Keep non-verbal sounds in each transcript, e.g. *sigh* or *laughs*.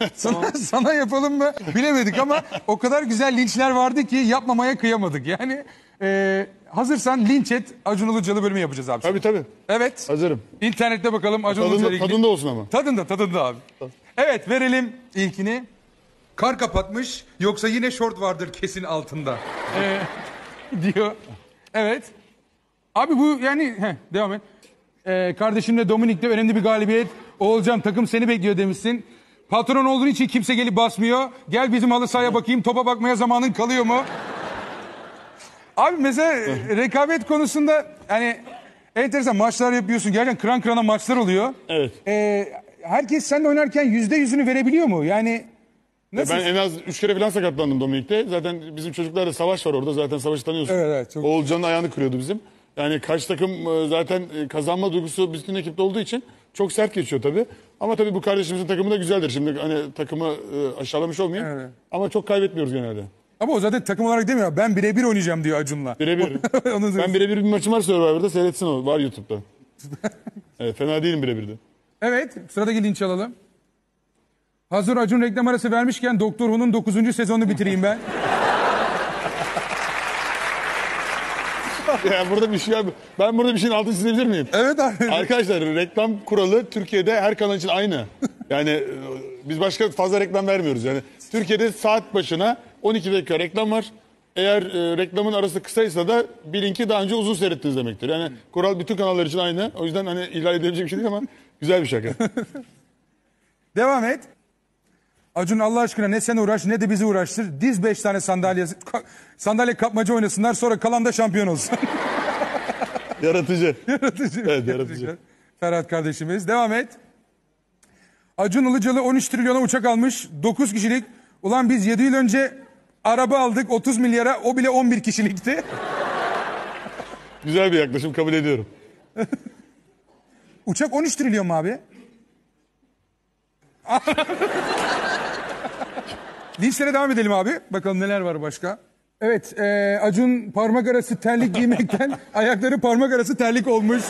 *laughs* sana, sana yapalım mı bilemedik ama o kadar güzel linçler vardı ki yapmamaya kıyamadık. Yani e, hazırsan linç et Acun Ilıcalı bölümü yapacağız abi. Tabii tabii. Evet. Hazırım. İnternette bakalım Acun Ilıcalı Tadında, ilgili. tadında olsun ama. Tadında tadında abi. Evet verelim ilkini. Kar kapatmış yoksa yine şort vardır kesin altında. Ee, *laughs* diyor. Evet. Abi bu yani heh, devam et. Ee, kardeşimle Dominik'te önemli bir galibiyet. Oğulcan takım seni bekliyor demişsin. Patron olduğun için kimse gelip basmıyor. Gel bizim halı sahaya bakayım topa bakmaya zamanın kalıyor mu? Abi mesela rekabet konusunda hani enteresan maçlar yapıyorsun. Gerçekten kıran kırana maçlar oluyor. Evet. Ee, herkes seninle oynarken yüzde yüzünü verebiliyor mu? Yani nasıl? Ben en az 3 kere falan sakatlandım Dominik'te. Zaten bizim çocuklarda savaş var orada. Zaten savaşı tanıyorsun. Evet, evet, çok- Oğulcan'ın ayağını kırıyordu bizim. Yani karşı takım e, zaten e, kazanma duygusu bütün ekipte olduğu için çok sert geçiyor tabii. Ama tabii bu kardeşimizin takımı da güzeldir. Şimdi hani takımı e, aşağılamış olmayayım. Evet. Ama çok kaybetmiyoruz genelde. Ama o zaten takım olarak demiyor. Ben birebir oynayacağım diyor Acun'la. Birebir. *laughs* Onu ben birebir bir maçım var Survivor'da seyretsin o. Var YouTube'da. *laughs* evet fena değilim birebir de. Evet, sıradaki linç alalım. Hazır Acun reklam arası vermişken Doktor Who'nun 9. sezonunu bitireyim ben. *laughs* Yani burada bir şey ben burada bir şeyin altını çizebilir miyim? evet abi. Arkadaşlar reklam kuralı Türkiye'de her kanal için aynı. Yani e, biz başka fazla reklam vermiyoruz. Yani Türkiye'de saat başına 12 dakika reklam var. Eğer e, reklamın arası kısaysa da bilin ki daha önce uzun seyrettiniz demektir. Yani kural bütün kanallar için aynı. O yüzden hani ihlal edilebilecek bir şey değil ama güzel bir şaka. *laughs* Devam et. Acun Allah aşkına ne sen uğraş ne de bizi uğraştır. Diz beş tane sandalye, sandalye kapmaca oynasınlar sonra kalan da şampiyon olsun. *laughs* yaratıcı. yaratıcı. Evet, yaratıcı. Ferhat kardeşimiz. Devam et. Acun Ilıcalı 13 trilyona uçak almış. 9 kişilik. Ulan biz 7 yıl önce araba aldık 30 milyara. O bile 11 kişilikti. *laughs* Güzel bir yaklaşım kabul ediyorum. *laughs* Uçak 13 trilyon mu abi? Linçlere devam edelim abi. Bakalım neler var başka. Evet, e, Acun parmak arası terlik giymekten *laughs* ayakları parmak arası terlik olmuş.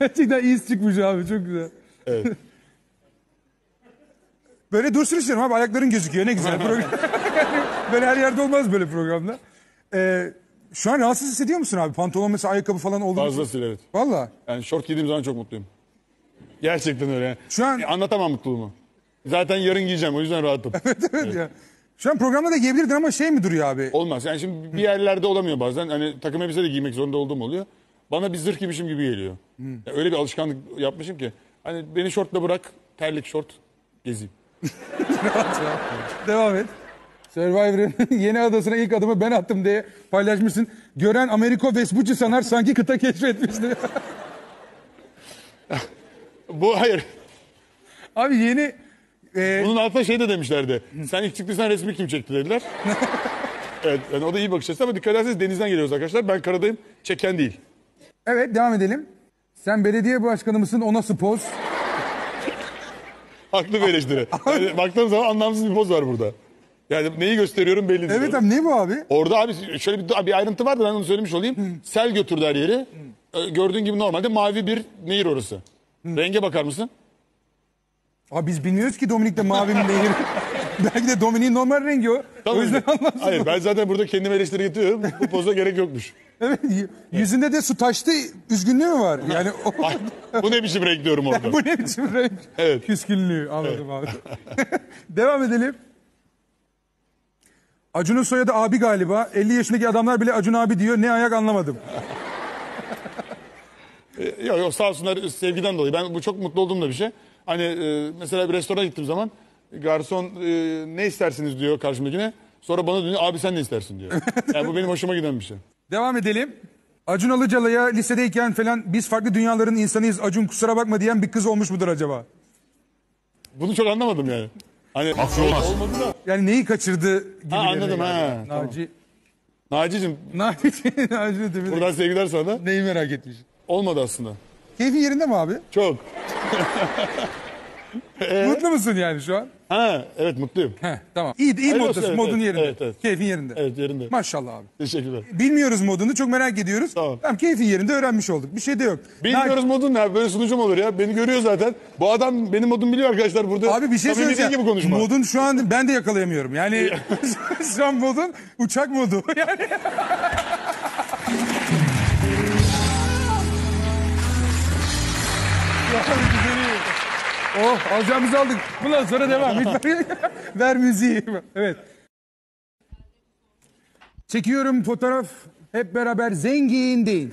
Gerçekten iyi çıkmış abi, çok güzel. Evet. *laughs* Böyle dursun istiyorum abi, ayakların gözüküyor, ne güzel program. *laughs* böyle her yerde olmaz böyle programda. E, şu an rahatsız hissediyor musun abi? Pantolon mesela ayakkabı falan oldu mu? Fazlasıyla evet. Valla. Yani şort giydiğim zaman çok mutluyum. Gerçekten öyle. Şu an- E, Anlatamam mutluluğumu. Zaten yarın giyeceğim o yüzden rahatım. *laughs* Evet ya. Şu an programda da giyebilirdin ama şey mi duruyor abi? Olmaz. Yani şimdi bir yerlerde olamıyor bazen. Hani takım elbise de giymek zorunda olduğum oluyor. Bana bir zırh giymişim gibi geliyor. Yani öyle bir alışkanlık yapmışım ki. Hani beni şortla bırak, terlik şort gezeyim. *laughs* Devam et. Survivor'ın *laughs* yeni adasına ilk adımı ben attım diye paylaşmışsın. Gören Ameriko Vespucci sanar sanki kıta keşfetmişti. Bu hayır. abi yeni e, Bunun altına şey de demişlerdi. Sen ilk çıktıysan resmi kim çekti dediler. *laughs* evet yani o da iyi bakış açısı ama dikkat ederseniz denizden geliyoruz arkadaşlar. Ben karadayım. Çeken değil. evet devam edelim. Sen belediye başkanı mısın o nasıl poz? *laughs* Haklı bir eleştiri. Yani baktığım zaman anlamsız bir poz var burada. Yani neyi gösteriyorum belli değil. Evet abi ne bu abi? Orada abi şöyle bir, bir ayrıntı var da ben onu söylemiş olayım. Sel götürdü her yeri. Ee, Gördüğün gibi normalde mavi bir nehir orası. Renge bakar mısın? Abi biz bilmiyoruz ki Dominik'te mavi mi *laughs* nehir. Belki de Dominik'in normal rengi o. O yüzden anlamsız. Hayır ben zaten burada kendime eleştiri getiriyorum. Bu poza gerek yokmuş. *laughs* Evet, yüzünde de su taştı üzgünlüğü mü var? Yani o, Ay, bu ne biçim renk diyorum orada. *laughs* bu ne biçim renk? Evet. Küskünlüğü anladım abi. Devam edelim. Acun'un soyadı abi galiba. 50 yaşındaki adamlar bile Acun abi diyor. Ne ayak anlamadım. Ee, Yok yok sağ olsunlar sevgiden dolayı. Ben bu çok mutlu olduğum da bir şey. Hani e, mesela bir restorana gittiğim zaman garson e, ne istersiniz diyor karşımdakine. Sonra bana dönüyor abi sen ne istersin diyor. *laughs* Yani bu benim hoşuma giden bir şey. Devam edelim. Acun Ilıcalı'ya lisedeyken falan biz farklı dünyaların insanıyız. Acun kusura bakma diyen bir kız olmuş mudur acaba? Bunu çok anlamadım yani. Hani olmadı da. Yani neyi kaçırdı gibi. Ha, anladım, ha, tamam. Naci. Naci'cim Naci. *laughs* Naci buradan sevgiler sana. Neyi merak etmiş. Olmadı aslında. Keyfin yerinde mi abi? Çok. Mutlu musun yani şu an? Ha evet mutluyum. Heh, tamam. İyi, iyi Hayırlı moddasın. evet, modun evet, yerinde. evet, evet. Keyfin yerinde. Evet yerinde. Maşallah abi. Teşekkürler. Bilmiyoruz modunu çok merak ediyoruz. Tamam. Tamam keyfin yerinde öğrenmiş olduk. Bir şey de yok. Bilmiyoruz modun ne? Böyle sunucum olur ya. Beni görüyor zaten. Bu adam benim modumu biliyor arkadaşlar burada. Abi bir şey Samimi söyleyeceğim. gibi konuşma. Modun şu an ben de yakalayamıyorum. Yani *laughs* *laughs* şu an modun uçak modu. *laughs* Yani Oh alacağımızı aldık. Bundan sonra devam. *laughs* Ver müziği. Evet. Çekiyorum fotoğraf hep beraber zengin değil.